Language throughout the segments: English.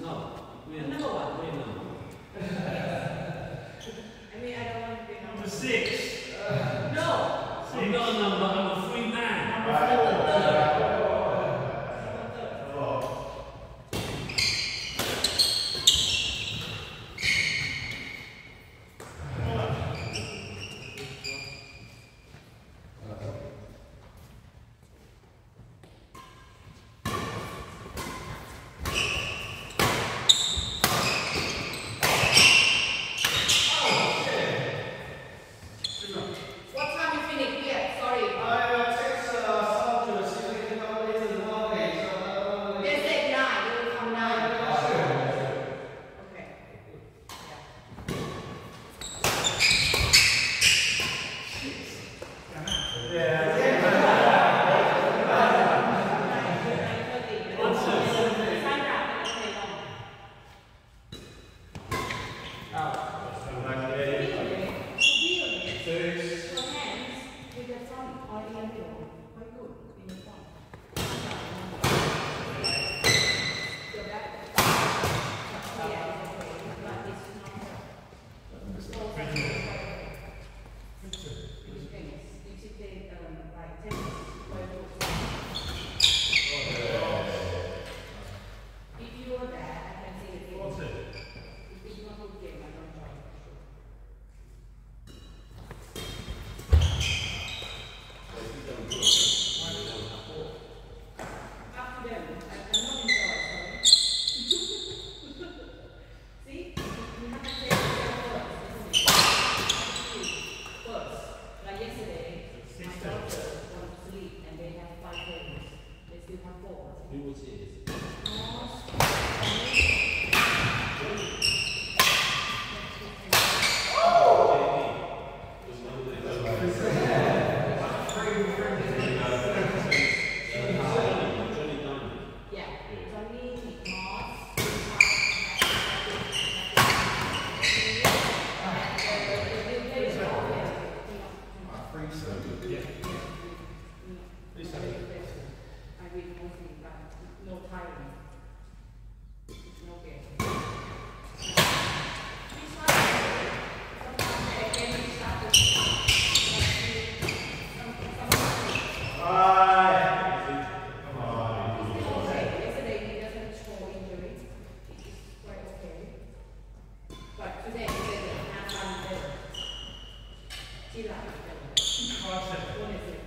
No, we have another one. Wait a minute. I mean, I don't want to be number six. Uh, no. Six. I'm not a number. I'm a free man. Number four. Concept. One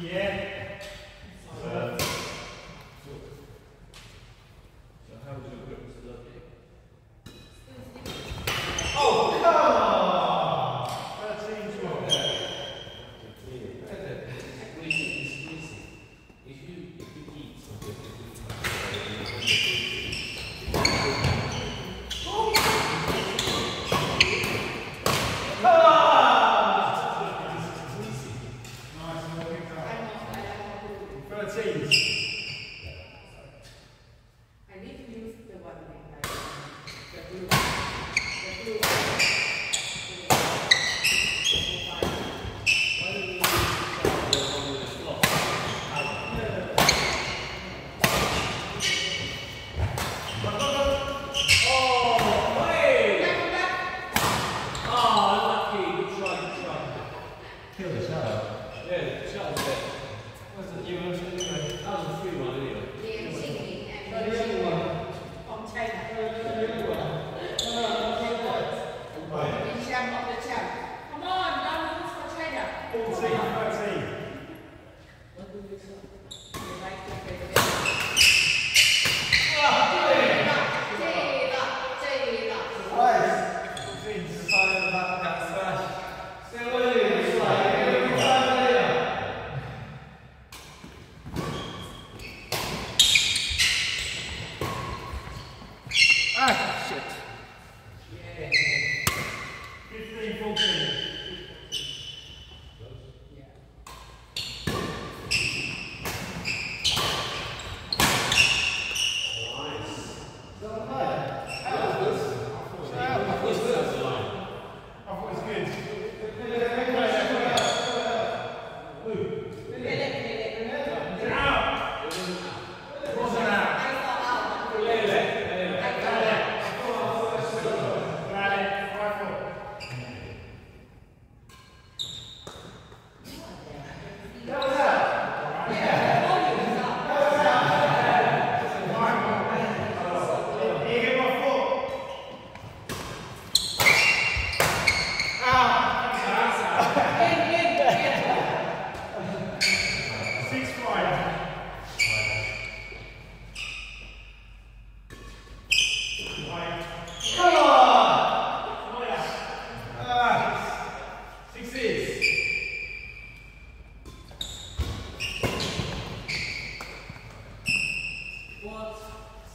Yeah.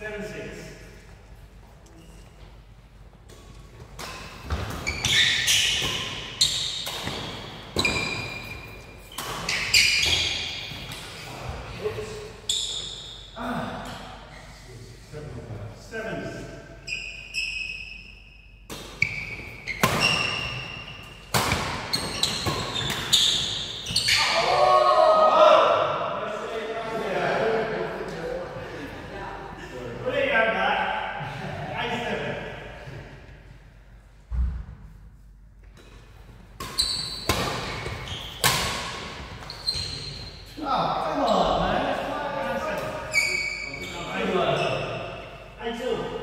Thursdays. 말씀